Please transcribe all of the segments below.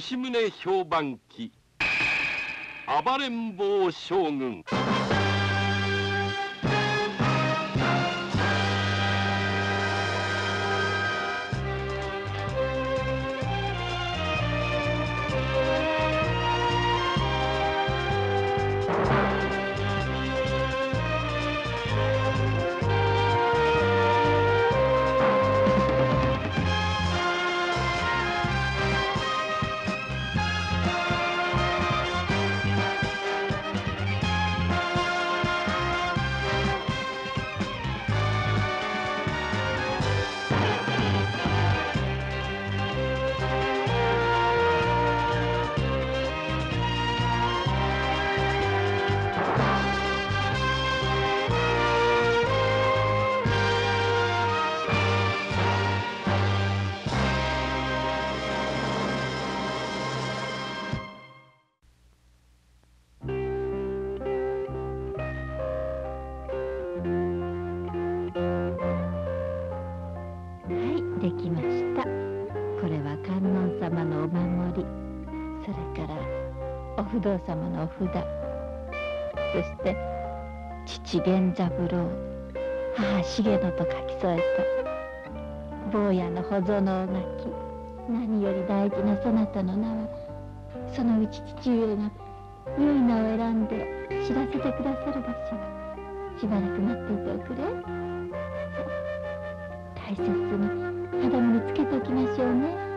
吉宗評判記暴れん坊将軍。不動様のお札。そして父源三郎母重野と書き添えた坊やの保存のお書き何より大事なそなたの名はそのうち父上が良い名を選んで知らせてくださる場所しばらく待っていておくれ。大切に肌身につけておきましょうね。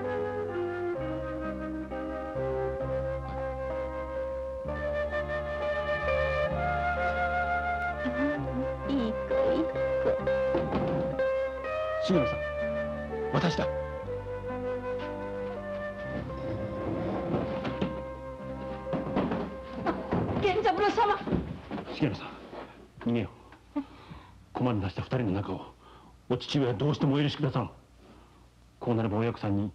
どうしてもお許しくださらんこうなればお役さんに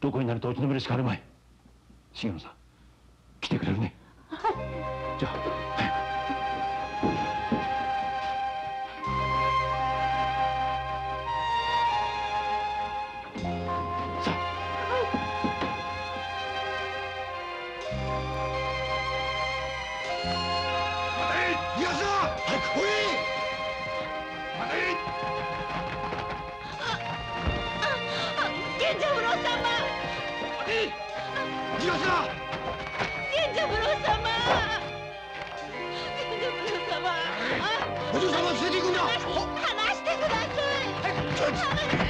どこになると落ち延びるしかあるまい。重野さん。源三郎様。逃がすな源三郎様。源三郎様。お嬢様を連れて行くんだ。離してください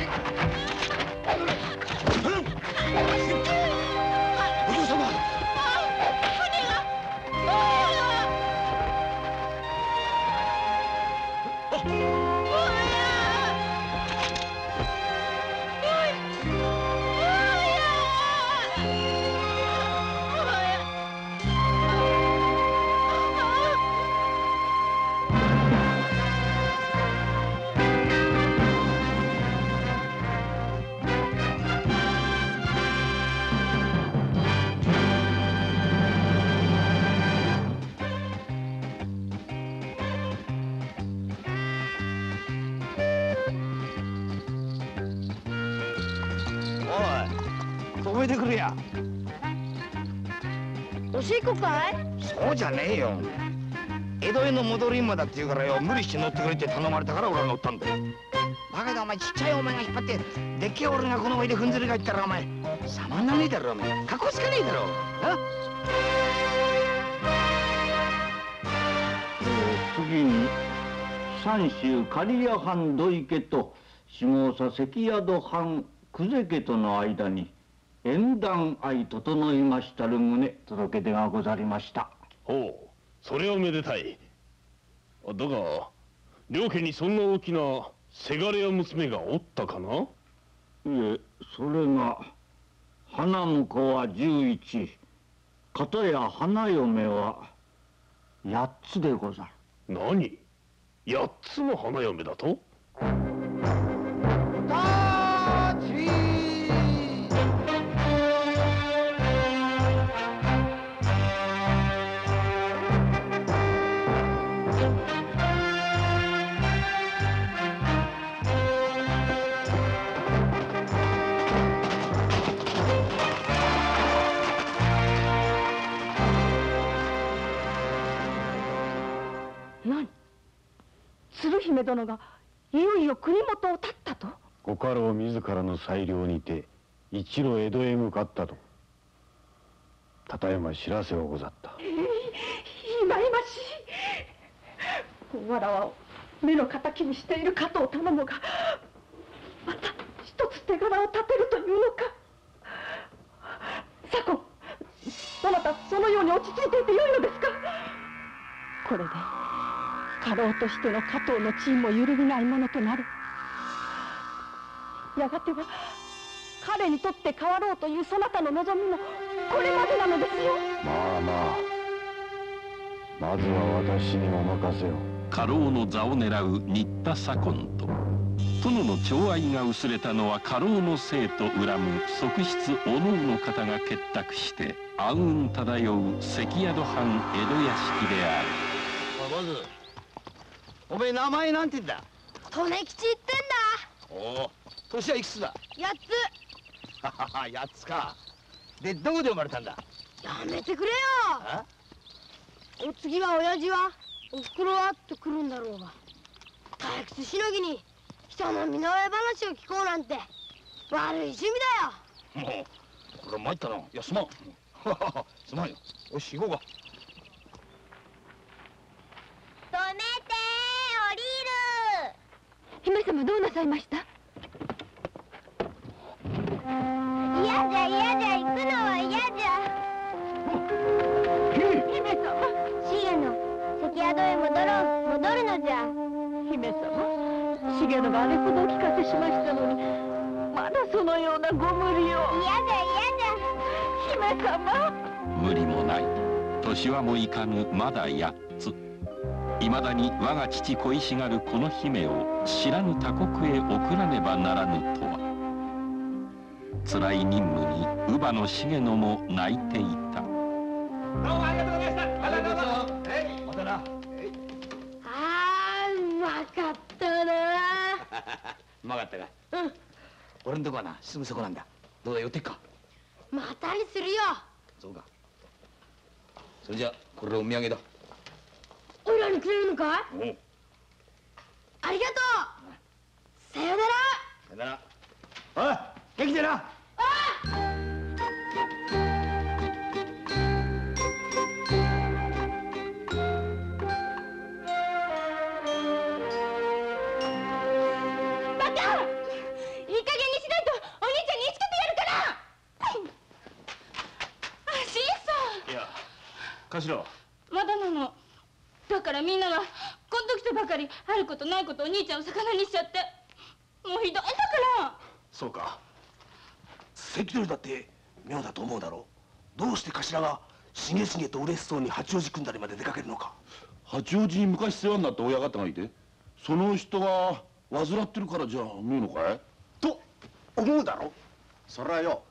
じゃねえよ。江戸への戻り馬だって言うからよ無理して乗ってくれって頼まれたから俺は乗ったんだよ。バカだお前ちっちゃいお前が引っ張ってでっけえ俺がこの上でふんずり返ったらお前様んなねえだろお前。かっこつかねえだろあ次に三州刈谷藩土池と下総関宿藩久世家との間に縁談相整いましたる旨届け出がござりました。ほうそれはめでたい。だが両家にそんな大きなせがれや娘がおったかな？いえそれが花婿は11片や花嫁は8つでござる。何？八つの花嫁だと？姫殿がいよいよ国元を立ったと？ご家老自らの裁量にて一路江戸へ向かったとたたやま知らせをござった。いまいましい。わらわを目の敵にしている加藤頼母がまた一つ手柄を立てるというのか。左近そなたそのように落ち着いていてよいのですか？これで家老としての加藤の地位も揺るぎないものとなる。やがては彼にとって変わろうというそなたの望みもこれまでなのですよ。まあまあまずは私にお任せを。家老の座を狙う新田左近と殿の寵愛が薄れたのは家老の生と恨む側室おのの方が結託して暗雲漂う関宿藩江戸屋敷である。おい坊主おめえ名前なんて言うんだ?利根吉ってんおお年はいくつだ?だやっはははやつか。でどこで生まれたんだ?つやめてくれよ。あお次は親父はおふくろはって来るんだろうが。退屈しのぎに人の身の上話を聞こうなんて。悪い趣味だよ。もうこれ参ったな。いやすまん。すまんよ。よし行こうか。止めて姫様どうなさいました？嫌じゃ嫌じゃ行くのは嫌じゃ。姫様。重野関宿へ戻ろう。戻るのじゃ。姫様重野があれほどお聞かせしましたのにまだそのようなご無理を。嫌じゃ姫様。無理もない。年はもいかぬ。まだ八ついまだに我が父恋しがるこの姫を知らぬ他国へ送らねばならぬとは。辛い任務に乳母の重野も泣いていた。どうもありがとうございました。ありがとうございますはいまたあーうまかったな。うまかったか。うん俺んとこはなすぐそこなんだ。どうだ寄ってっか。またにするよ。そうか。それじゃこれお土産だおいらにくれるのかい？おうありがとう。さよなら。さよなら。おい元気でな。バカ。いい加減にしないとお兄ちゃんにしつけてやるから。あ新さん。いや頭まだなのだからみんながこんときとばかりあることないことお兄ちゃんを魚にしちゃってもうひどいんだから。そうか。関取だって妙だと思うだろう。どうして頭がしげしげと嬉しそうに八王子組んだりまで出かけるのか。八王子に昔世話になった親方がいてその人が患ってるからじゃねえのかい？と思うだろそりゃよ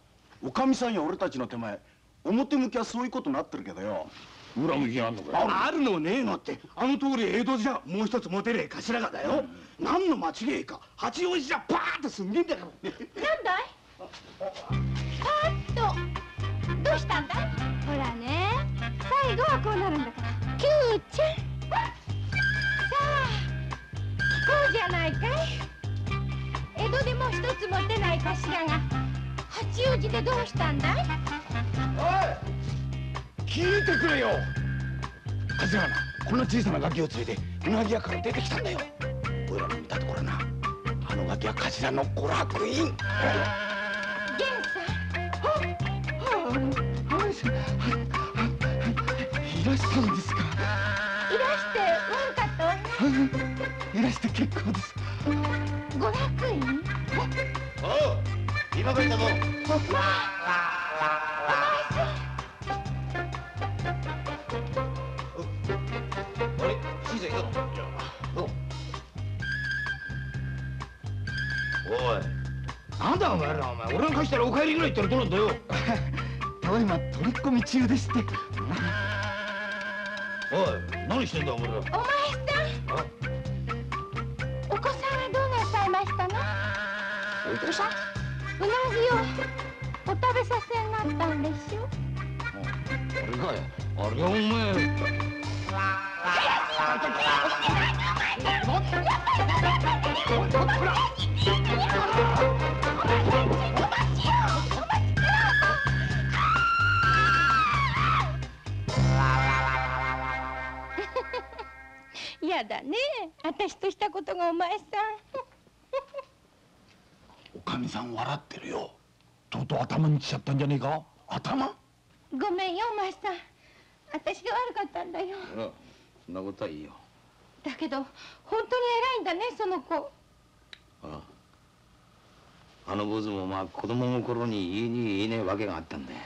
おかみさんや俺たちの手前表向きはそういうことになってるけどよ裏向きがあんのかいあるのねえのって。あの通り江戸じゃもう一つモテる頭がだよ、何の間違いか。八王子じゃバーッとすんげえんだから。なんだい？パッと。どうしたんだい？ほらね。最後はこうなるんだから。キューちゃん。さあこうじゃないかい？江戸でも一つ持てない頭が。八王子でどうしたんだい聞いてくれよ。頭がなこんな小さなガキを連れてうなぎ屋から出てきたんだよ。俺らの見たところなあのガキは頭の娯楽院源いらしたん。ですかいらして悪かったわねいらして結構ですご楽院おう今からだぞなんだお前らお前。俺が貸したらお帰りぐらい言ったらどうなんだよ。ただいま取り込み中でして。おい何してんだお前ら。お前さんお子さんはどうなさいましたの？お子さん？うなぎをお食べさせになったんでしょ？あれかいあれがお前 やだね。私としたことがお前さん。おかみさん笑ってるよ。とうとう頭にきちゃったんじゃねえか。頭？ごめんよお前さん。私が悪かったんだよ。そんなことはいいよ。だけど本当に偉いんだねその子。あああの坊主もまあ子供の頃に言いに言えねえわけがあったんだよ。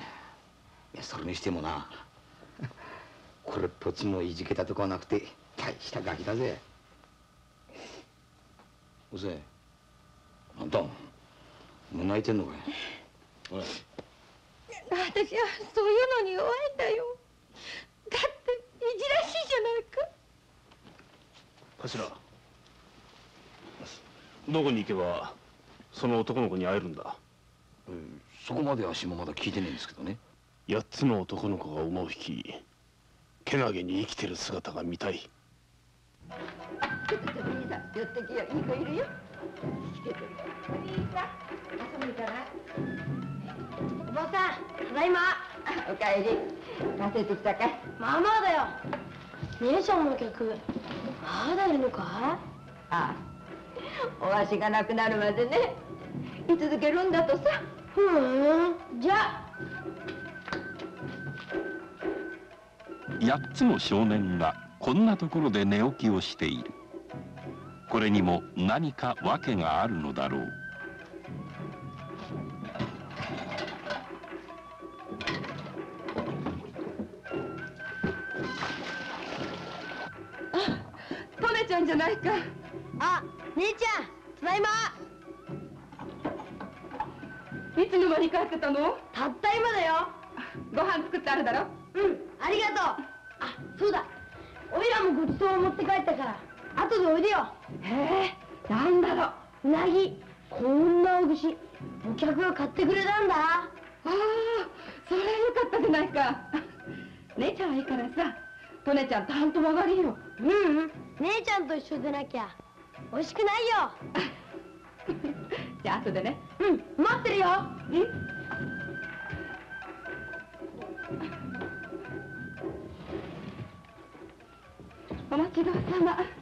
いやそれにしてもなこれっぽっちもいじけたとこはなくて大したガキだぜ。おせあんた胸泣いてんのかい。ほら私はそういうのに弱いんだよ。だっていじらしいじゃないか。頭。どこに行けばその男の子に会えるんだ。うん。そこまでは私もまだ聞いてねえんですけどね。八つの男の子が馬を引きけなげに生きてる姿が見たい。ちょっとちょっと兄さん寄ってきよいい子いるよ。来ててお兄さん遊びに行かな。いおばさんただいま。おかえり。忘れてきたかい。まあまあだよ。姉さんの客。まだいるのか？ああお足がなくなるまでね。居続けるんだとさ。ふーん。じゃあ。8つの少年がこんなところで寝起きをしている。これにも何か訳があるのだろう。トネちゃんじゃないか。あ姉ちゃんただいま。いつの間に帰ってたの？たった今だよ。ご飯作ってあるだろ？うんありがとう。あそうだ。おいらもごちそうを持って帰ったから後でおいでよ。へえなんだろう？うなぎ。こんなお串お客が買ってくれたんだ。ああそれはよかったじゃないか。姉ちゃんはいいからさトネちゃんと半と曲がりよ。うんうん。姉ちゃんと一緒でなきゃ美味しくないよ。じゃあ後でね。うん待ってるよ。お待ちどうさま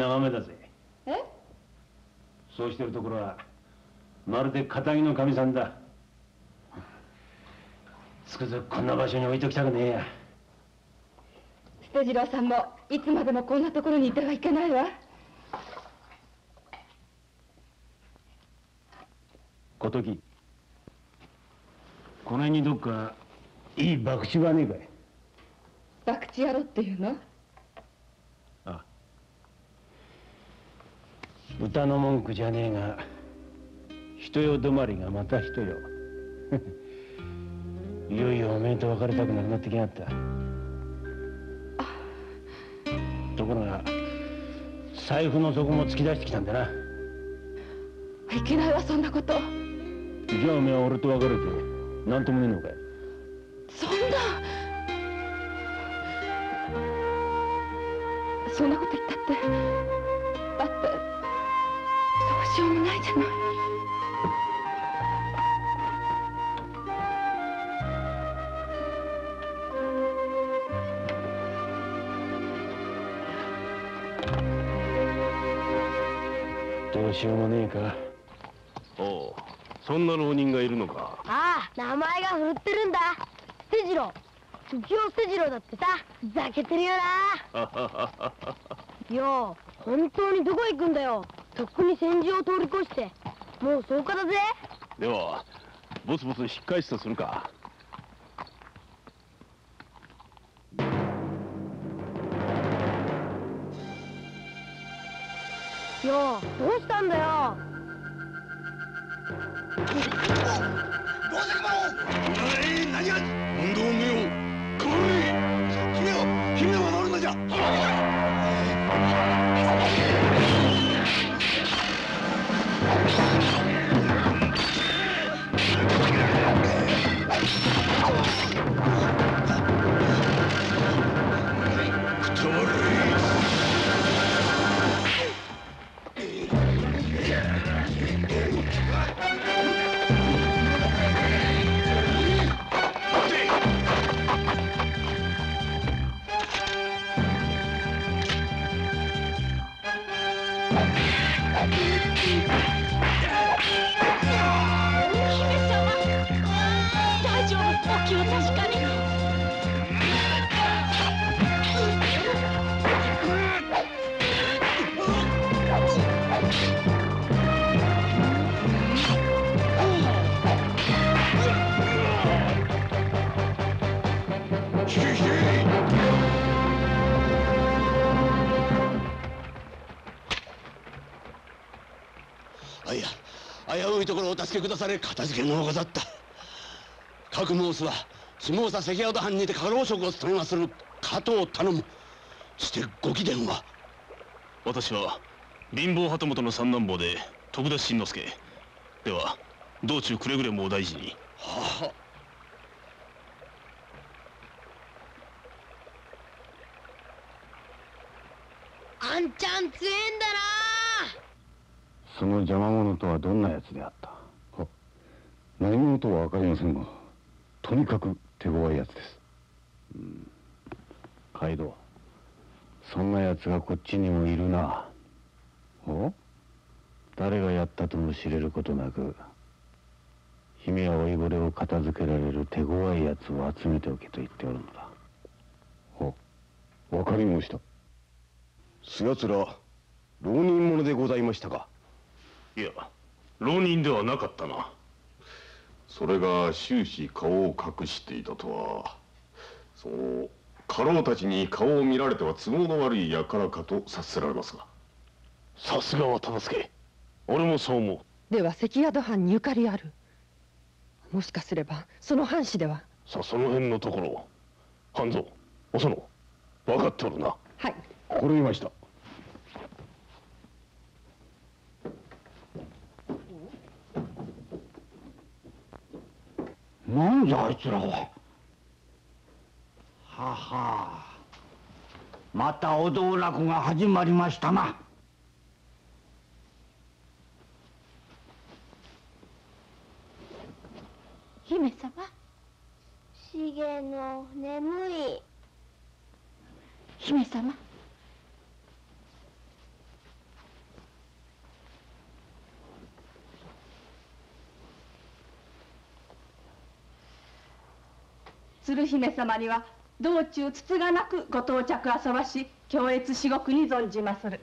眺めだぜ。え？そうしてるところはまるで堅気のかみさんだ。つくづくこんな場所に置いときたくねえや。捨て次郎さんもいつまでもこんなところにいてはいけないわ。小時この辺にどっかいい博打はねえかい？博打やろっていうの？歌の文句じゃねえが人よ止まりがまた人よ。いよいよおめえと別れたくなくなってきやがった。ところが財布の底も突き出してきたんだな。いけないわそんなこと。じゃあおめえは俺と別れて何ともねえのかい？名前が振るってるんだ。捨て次郎浮世捨て次郎だってさ。ふざけてるよな。よう本当にどこ行くんだよ。とっくに戦場を通り越して。もう10日だぜ。ではボツボツ引っ返すとするか。ようどうしたんだよ何が問答無用これ姫を姫を守るの？じゃ危ういところをお助けくだされ片付け者ござった。各申すは下総関宿藩にて家老職を務めまする加藤頼む。してご貴殿は私は貧乏旗本の三男坊で徳田新之助。では道中くれぐれもお大事に。はあんちゃん強えんだな。その邪魔者とはどんな奴であった？何者とは分かりませんがとにかく手強い奴です。うん。カイドそんな奴がこっちにもいるな。お？誰がやったとも知れることなく姫や老いぼれを片付けられる手強い奴を集めておけと言っておるのだ。お分かり申した。そやつら浪人者でございましたかいや浪人ではなかったな。それが終始顔を隠していたとは。そう家老たちに顔を見られては都合の悪い輩かと察せられますが。さすがは忠助俺もそう思う。では関宿藩にゆかりある。もしかすればその藩士では。さあその辺のところ半蔵お園分かっておるな。はい。心得ましたなんじゃあいつらは。はは。またお道楽が始まりましたな。姫様。しげの眠い。姫様鶴姫様には道中つつがなくご到着あそばし強越至極に存じまする。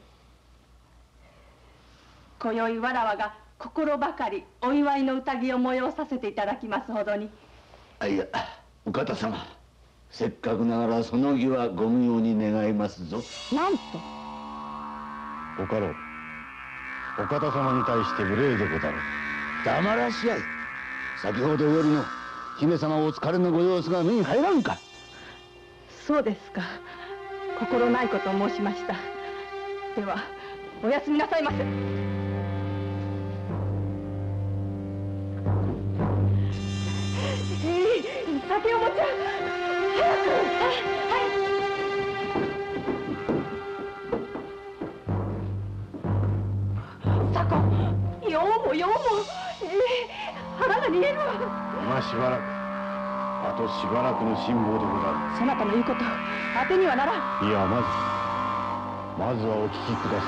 今宵わらわが心ばかりお祝いの宴を催させていただきますほどに。あいやお方様せっかくながらその儀はご無用に願いますぞ。なんと。ご家老お方様に対して無礼でござる。黙らしやい。先ほどよりの姫様お疲れのご様子が目に入らんか。そうですか。心ないことを申しました。ではおやすみなさいませ。えい酒を持ちゃ。早く。ようもようも。えー腹が逃げるわ今しばらく。あとしばらくの辛抱でござそなたの言うこと当てにはならん。るいやまずまずはお聞きくださ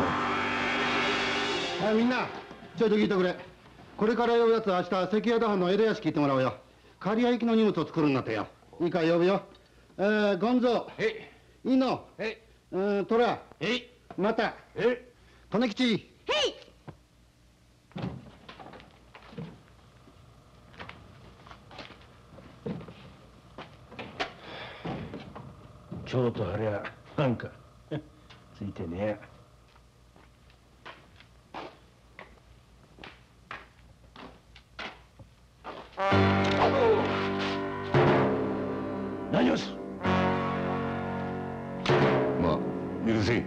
い。はいみんな。ちょいと聞いてくれ。これから呼ぶやつは明日関宿藩の江戸屋敷行ってもらおうよ。刈谷行きの荷物を作るんだってよ。いいか呼ぶよ。えー、ゴンゾー。えい。いのえうんトラ。えまた。え利根吉。へい蝶とありゃなんか ついてねえ。何をするまあ許せ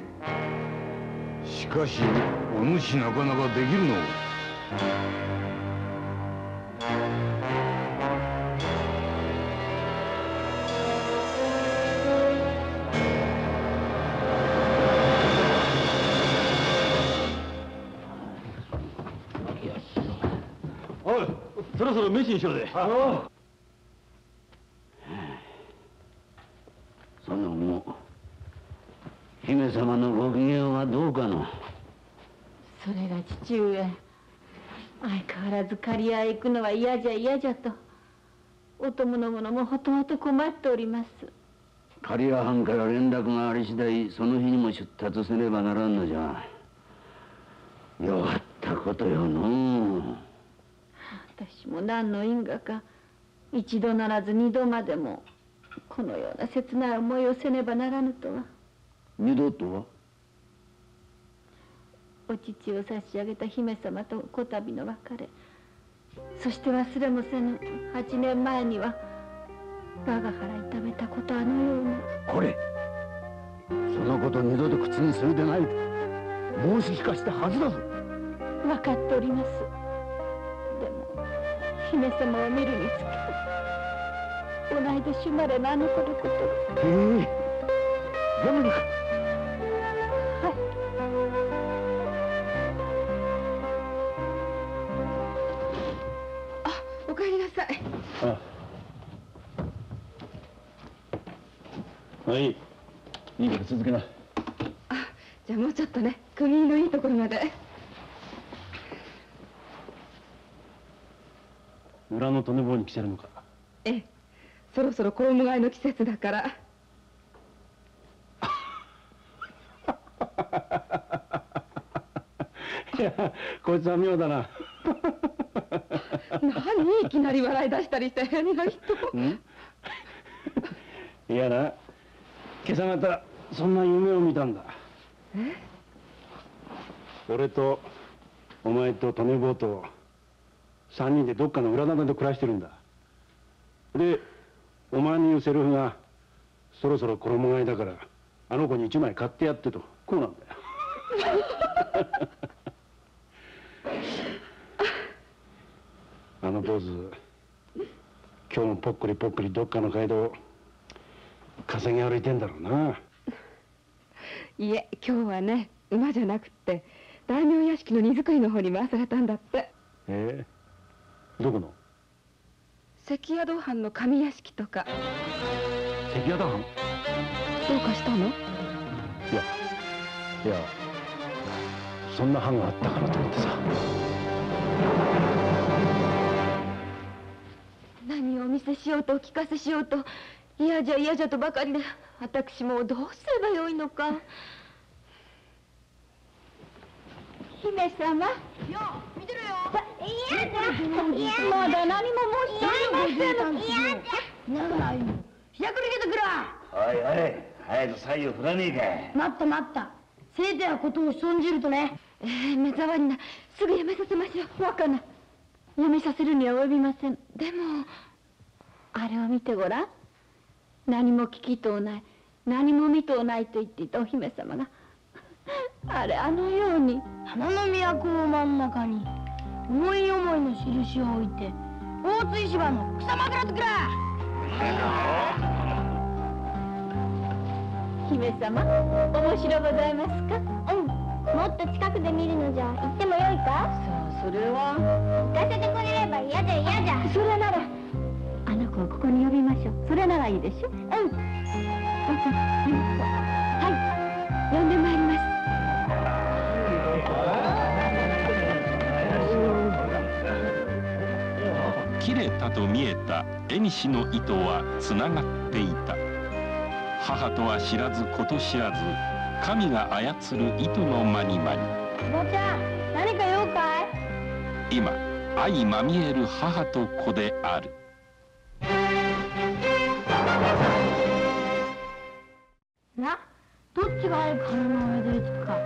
しかしお主なかなかできるの？おそろそろ飯にしろでその後姫様のご機嫌はどうかのそれが父上。相変わらず借り屋へ行くのは嫌じゃ嫌じゃと。お供の者もほとほと困っております。刈谷藩から連絡があり次第その日にも出立せねばならんのじゃ弱ったことよの私も何の因果か。一度ならず二度までもこのような切ない思いをせねばならぬとは。二度とは？お乳を差し上げた姫様とこたびの別れ。そして忘れもせぬ。八年前には我が腹痛めたことあのように。これそのこと二度と口にするでない。と申し聞かしたはずだぞ。分かっております姫様を見るにつけ同い。年生まれのあの子のことええやめるかお帰りなさい。はい。い。い。から続けなあじゃあもうちょっとね釘のい。い。ところまで裏の利根棒に着せるのか？ええ。そろそろ衣替えの季節だから。いやこいつは妙だな。何？いきなり笑い出したりして変な人。ん？いやな今朝方そんな夢を見たんだ。え？俺とお前と利根坊と三人でどっかの裏棚で暮らしてるんだ。でお前に言うセリフがそろそろ衣替えだからあの子に一枚買ってやってと。こうなんだよ。あの坊主今日もぽっくりぽっくりどっかの街道稼ぎ歩いてんだろうな。いえ今日はね馬じゃなくって大名屋敷の荷造りの方に回されたんだって。ええどこの？関宿藩の上屋敷とか。関宿藩？どうかしたの？いやいやそんな藩があったかなと思ってさ。何をお見せしようとお聞かせしようと嫌じゃ嫌じゃとばかりで私もどうすればよいのか。姫様。よ見てる嫌だまだ何も申しておりません嫌だ長いひゃくりげとくらおいおい早く左右振らねえか待った待った生徒やことを存じるとねええ目障りなすぐやめさせましょう若菜やめさせるには及びませんでもあれを見てごらん何も聞きとうない何も見とうないと言っていたお姫様があれあのように。花の都の真ん中に。思い思いの印を置いて大津石場の草枕とくら姫様面白ございますか？うん。もっと近くで見るのじゃ行ってもよいか？そうそれは？行かせてくれれば嫌じゃ嫌じゃ。それなら。あの子をここに呼びましょう。それならいいでしょ？うん。はい。呼んでまいりますたと見えた縁の糸はつながっていた。母とは知らず子と知らず神が操る糸の間に間に。おばちゃん何か用かい？今相まみえる母と子である。などっちが早く花の江戸へ着くか。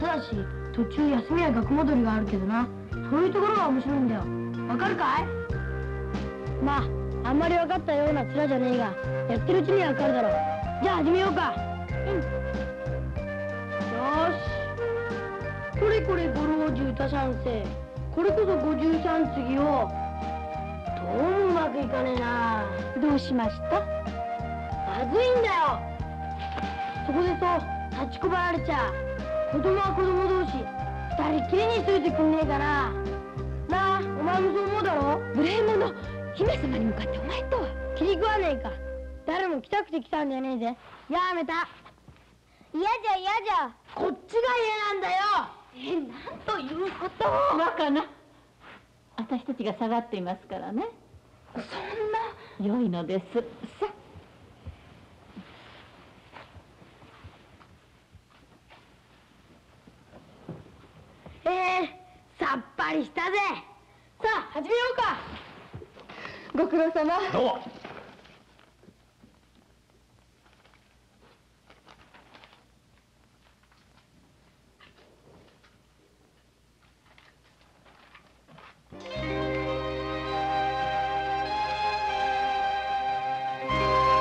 ただし途中休みや学戻りがあるけどな。そういうところが面白いんだよ。わかるかい？まああんまり分かったような面じゃねえがやってるうちにはわかるだろ。うじゃあ始めようか。うん。よし。これこれご老中多三世。これこそ五十三次を。どうもうまくいかねえな。どうしました？まずいんだよ。そこでそう立ちこばられちゃ子供は子供同士。二人きりにしといてくんねえかな。なあお前もそう思うだろ？無礼者姫様に向かってお前とは気に食わねえか。誰も来たくて来たんじゃねえぜ。やめた。嫌じゃ嫌じゃ。こっちが嫌なんだよ。えなんということ。を若菜私たちが下がっていますからね。そんな。良いのです。さ。ええさっぱりしたぜ。さあ始めようかご苦労様。どうも。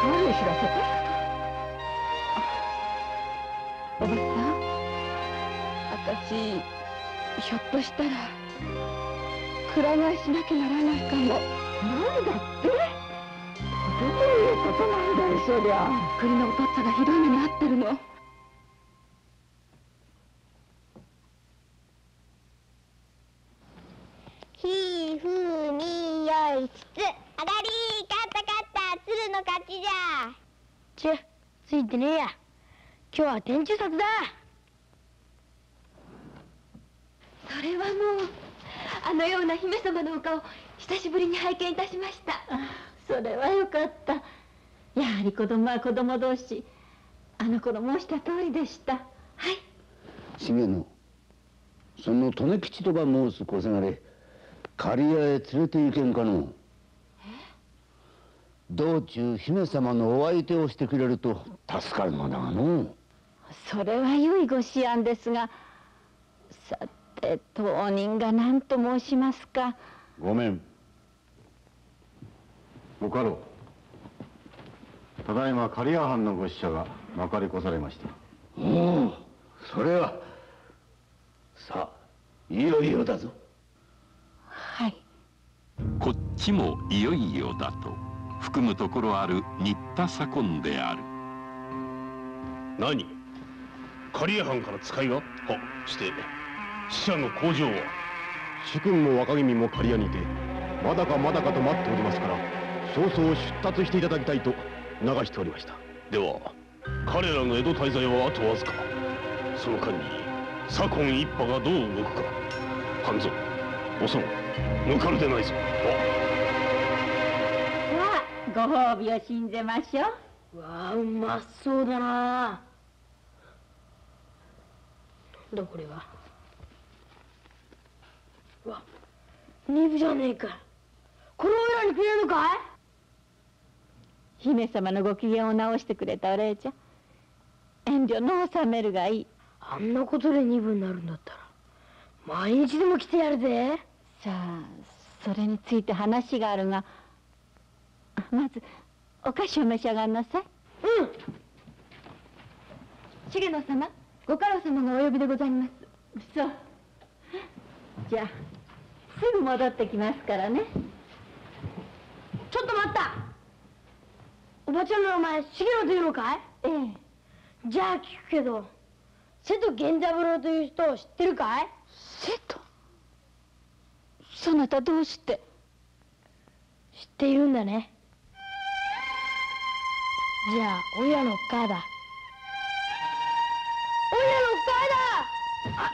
何を知らせて。おばさん私ひょっとしたらくら替えしなきゃならないかも何だって？どういうことなんだよそりゃ。栗のお父っつぁんがひどい目に遭ってるの。ひーふーみーよいつつあがり勝った勝った鶴の勝ちじゃ。ちゅついてねえや。今日は天中殺だ。それはもうあのような姫様のお顔久しぶりに拝見いたしました。それはよかった。やはり子供は子供同士。あの頃申した通りでした。はい。重野その利根吉とば申す小せがれ刈谷へ連れて行けんかの道中姫様のお相手をしてくれると助かるのだがのそれは良いご思案ですがさて当人が何と申しますか？ごめんご家老。ただいま刈谷藩のご使者がまかり越されました。おおそれは。さあいよいよだぞ。はい。こっちもいよいよだと含むところある新田左近である。何？刈谷藩から使いが？はして使者の工場は？主君も若君も刈谷にてまだかまだかと待っておりますから早々出立していただきたいと流しておりました。では彼らの江戸滞在はあとわずか。その間に左近一派がどう動くか。半蔵おその抜かるでないぞ。さあご褒美を信ぜましょう。わあうまそうだな。なんだこれは？うわ二部じゃねえか。このおいらにくれるのかい？姫様のご機嫌を直してくれたお礼じゃ。遠慮の収めるがいい。あんなことで二部になるんだったら毎日でも来てやるぜ。さあそれについて話があるがまずお菓子を召し上がんなさい。うん。重野様ご家老様がお呼びでございます。そうじゃあすぐ戻ってきますからね。ちょっと待ったおばちゃんの名前重野というのかい？ええ。じゃあ聞くけど瀬戸源三郎という人を知ってるかい？瀬戸？そなたどうして？知っているんだね。じゃあおいらのおっかあだ。おいらのおっかあ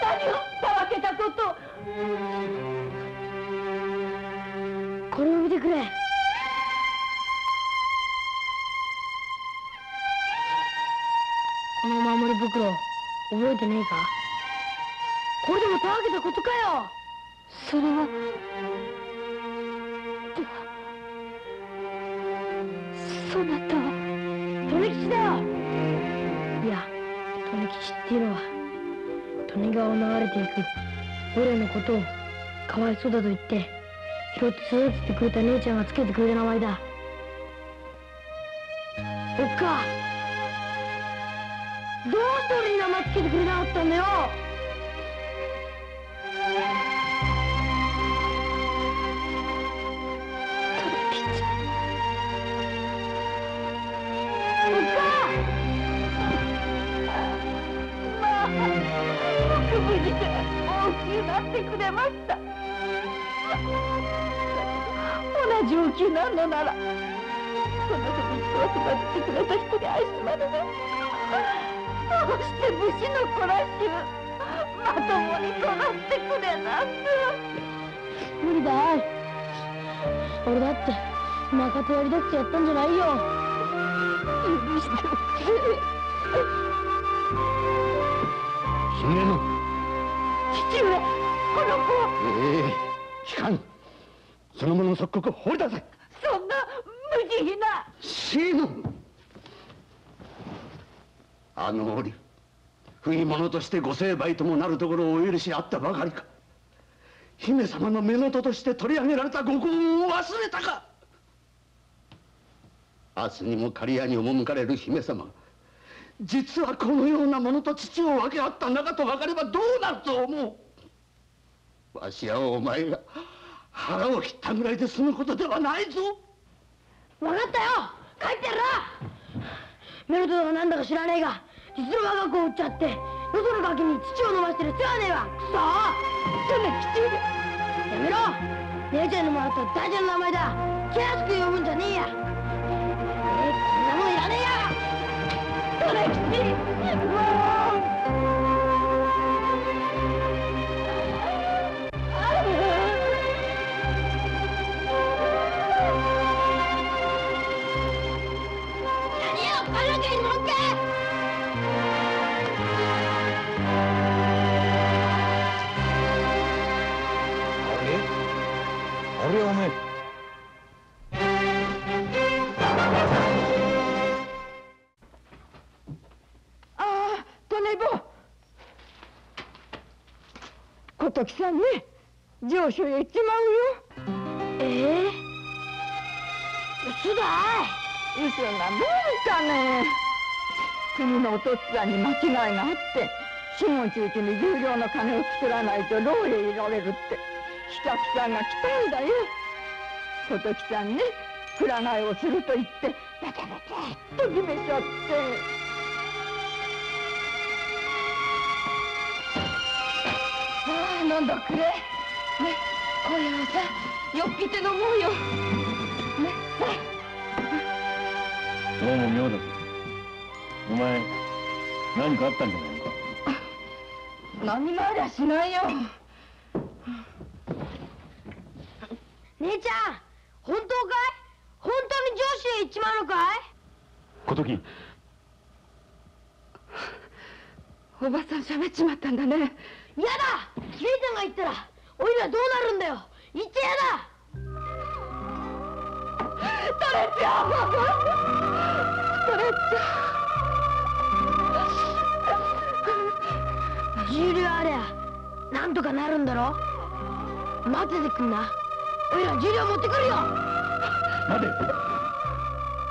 だ何を？たわけたことくれ。このお守り袋覚えてねえか？これでもたわけたことかよ。それは。そなたは利根吉だよ。いや利根吉っていうのは利根川を流れていく俺のことをかわいそうだと言って拾って育ててくれた姉ちゃんがつけてくれた名前だ。おっか。どうして俺に名前つけてくれなかったんだよ。まあよく無事で大きくなってくれました。同じ大きくなるのならこの時に育ててくれた人に愛しまるねどうして武士の子らしゅうまともに育ってくれなんて無理だい。俺だって中手やりたくてやったんじゃないよ。許してくれ姫野父上この子は。ええ聞かんその者の即刻放り出せ。そんな無慈悲な。死ぬあの折不義者としてご成敗ともなるところをお許しあったばかりか。姫様の目元として取り上げられたご恩を忘れたか。明日にも刈谷に赴かれる姫様が実はこのようなものと父を分け合った仲と分かればどうなると思う。わしやお前が腹を切ったぐらいで済むことではないぞ。分かったよ。帰ってやるメロトだかなんだか知らねえが実の我が子を売っちゃってよそのガキに父を飲ましてる世話ねえわ。くそそんな吉上やめろ。姉ちゃんにもらった大事な名前だ。気安く呼ぶんじゃねえや。えー、こんなもんいらねえやそれ吉もう琴木さんね上昇へ行っちまうよ。ええ。嘘だ嘘なもんかね。国のお父っつぁんに間違いがあって四五十日に有料の金を作らないと牢へ入れられるって飛脚さんが来たんだよ。琴木さんねくら替えをすると言ってバタバタっと決めちゃって飲んどくれね今夜はさよっぴて飲もうよ。ねどうも妙だぞ。お前何かあったんじゃないのか？何もありゃしないよ。姉ちゃん本当かい？本当に上司へ行っちまうのかい？小時。おばさん喋っちまったんだねやだ！姉ちゃんが言ったらおいらどうなるんだよ！言ってやトレちゃんトレちだ重量ありゃなんとかなるんだろ？待っててくんな。おいら重量持ってくるよ。待て。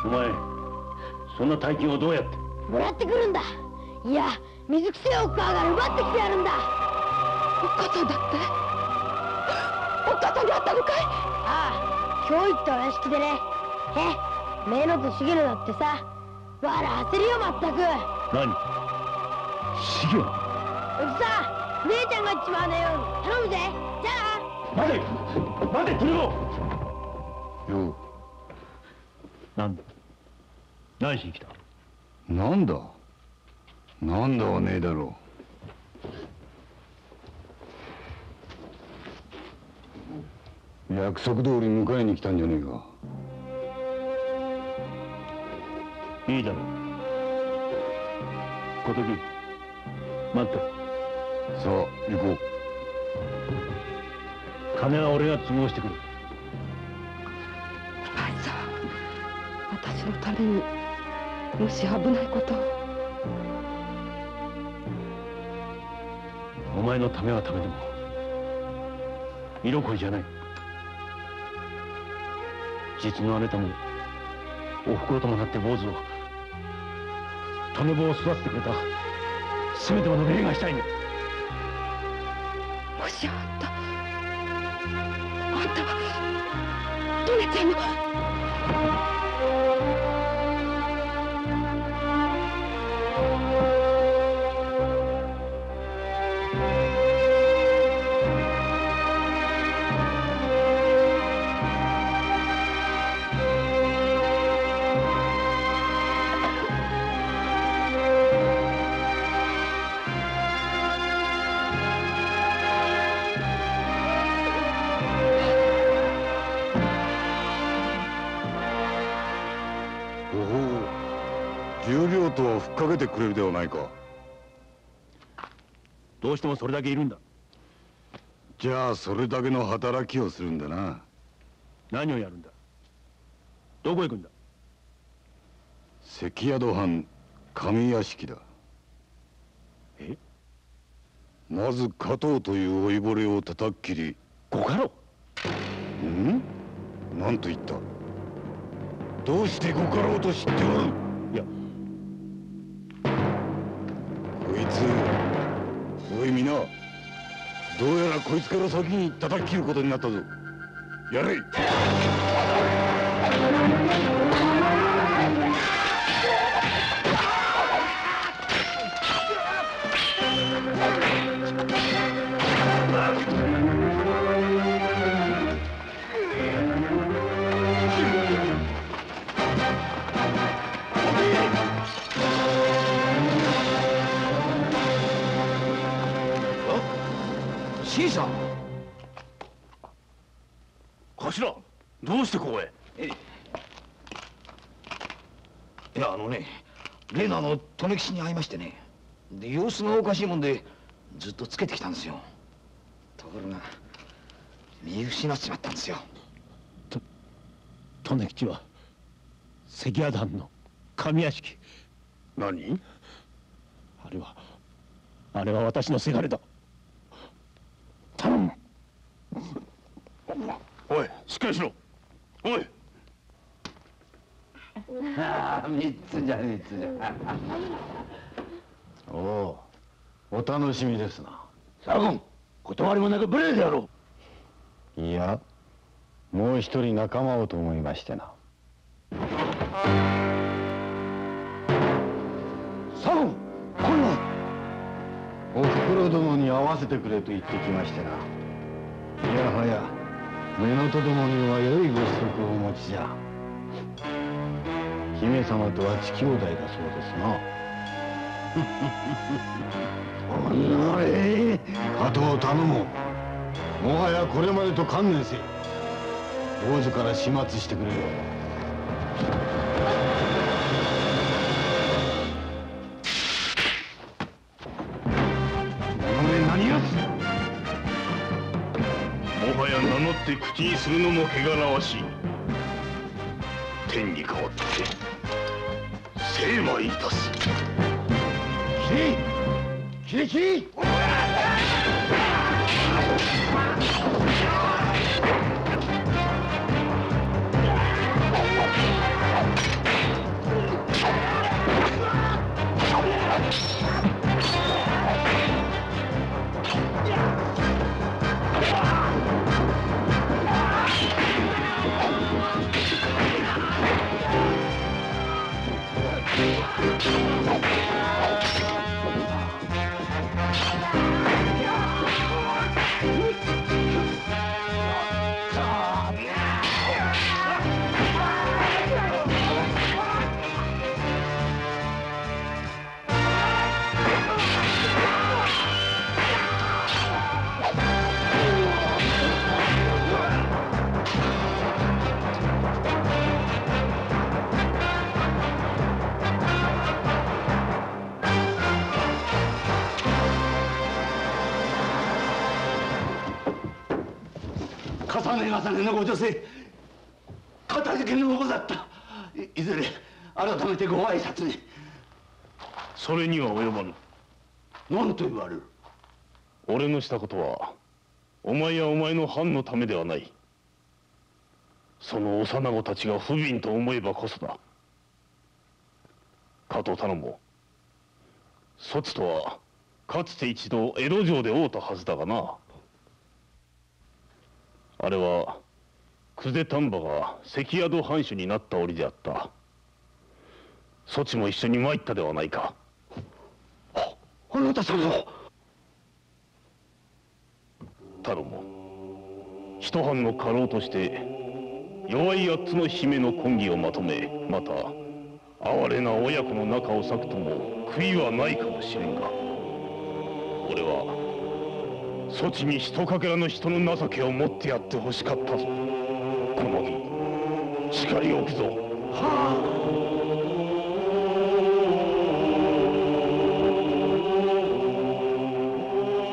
お前そんな大金をどうやって？もらってくるんだ。いや水くせえおっかが奪ってきてやるんだおっかさんだって？おっかさんに会ったのかい？ああ今日行ったお屋敷でね。えメイノとシゲルだってさ笑わせるよまったく。何？資料おじさん姉ちゃんが行っちまわねえよ。頼むぜ。じゃあ。待て待てトリゴよなんだ？何しに来た？なんだ？なんだはねえだろう約束通り迎えに来たんじゃねえか。いいだろう。小時待って。さあ行こう。金は俺が都合してくる。愛さん私のためにもし危ないことを。お前のためはためでも色恋じゃない実の姉ともおふくろともなって坊主を。利根棒を育ててくれたすべてもの礼がしたいん。だもしあんたあんたは利根ちゃんの？ではないか。どうしてもそれだけいるんだ。じゃあそれだけの働きをするんだな。何をやるんだ。どこへ行くんだ。関宿藩上屋敷だ。え？まず加藤という老いぼれを叩き切り。ご家老？ん？何と言った。どうしてご家老と知っておる？いつおい皆どうやらこいつから先に叩き切ることになったぞ。やれ。新さん。頭どうしてここへ？いやあのね例のあの留吉に会いましてねで様子がおかしいもんでずっとつけてきたんですよ。ところが見失っちまったんですよ。利根吉は関谷藩の上屋敷。何？あれはあれは私のせがれだ頼む。おいしっかりしろ。おい。ああ三つじゃ三つじゃ。おおお楽しみですな。左近断りもなく無礼であろいやもう一人仲間をと思いましてなおふくろ殿に会わせてくれと言ってきましてないやはや乳母殿には良いご子息をお持ちじゃ。姫様とは父兄弟だそうですなおのれ加藤頼もう。もはやこれまでと観念せ王女から始末してくれよ。や名乗って口にするのも汚らわしい。天に代わって成敗いたす。キリキリキリ。重ね重ねのご女性片付けのござった。いいずれ改めてご挨拶に。それには及ばぬ。何と言われる？俺のしたことはお前やお前の藩のためではない。その幼子たちが不憫と思えばこそだ。加藤頼もそちとはかつて一度江戸城で会うたはずだがなあれは久世丹波が関宿藩主になった折であった。そちも一緒に参ったではないか。あなた様。太郎も一藩の家老として弱い八つの姫の婚儀をまとめまた哀れな親子の仲を裂くとも悔いはないかもしれんが俺はそちに一かけらの人の情けを持ってやってほしかったぞ。この儀叱りおくぞ。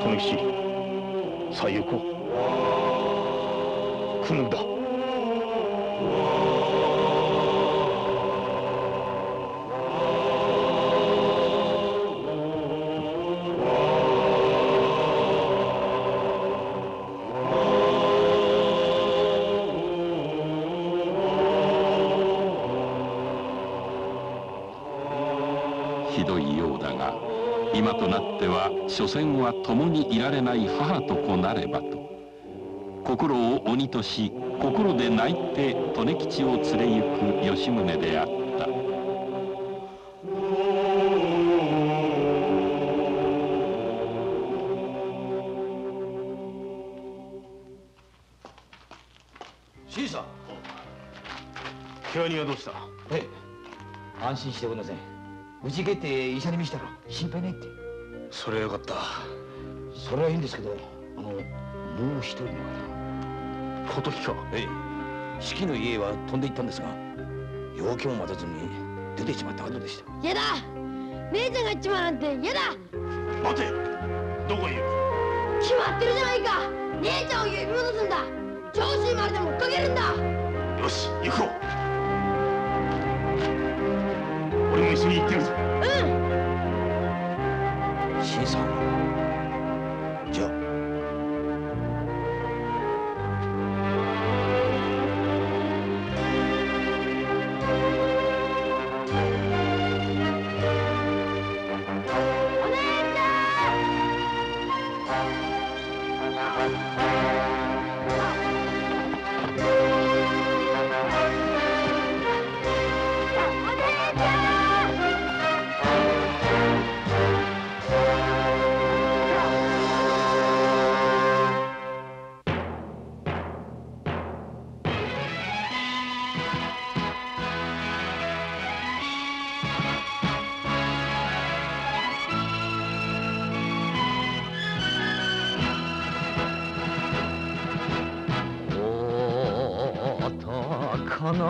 富吉さあ行こう来るんだ。今となっては所詮は共にいられない母と子なればと。心を鬼とし心で泣いて利根吉を連れ行く吉宗であった。新さん怪我人はどうした。ええ。安心しておください無事蹴って医者に見せたら心配ないって。それはよかった。それはいいんですけどあのもう一人の方。琴木かええ。四季の家は飛んでいったんですが陽気も待たずに出てしまった後でした。やだ。姉ちゃんが行っちまうなんてやだ。待て。どこへ行く？決まってるじゃないか。姉ちゃんを呼び戻すんだ。長州まででも追っかけるんだ。よし行こう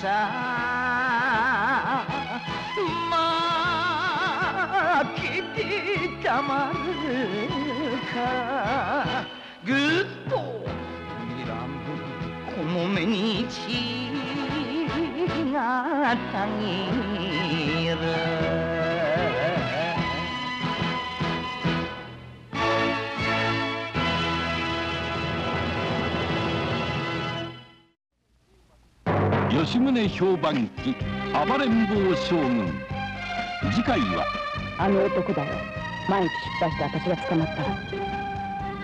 さ負けてたまるかぐっと睨むこの目に血がたぎる。吉宗評判記暴れん坊将軍。次回はあの男だよ。毎日失敗して私が捕まったら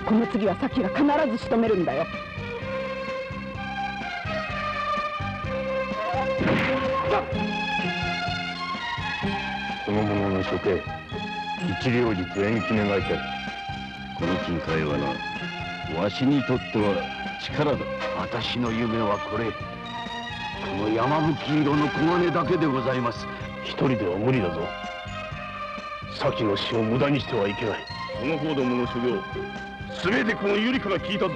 この次はさきが必ず仕留めるんだよ。この者の処刑一両日延期願いたい。この金塊はなわしにとっては力だ。私の夢はこれ。この山吹色の黄金だけでございます。一人では無理だぞ。先の死を無駄にしてはいけない。その方どもの所業全てこの百合から聞いたぞ。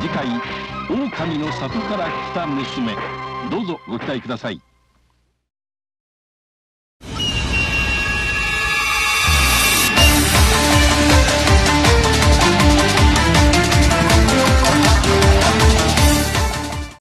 次回「狼の里から来た娘」どうぞご期待ください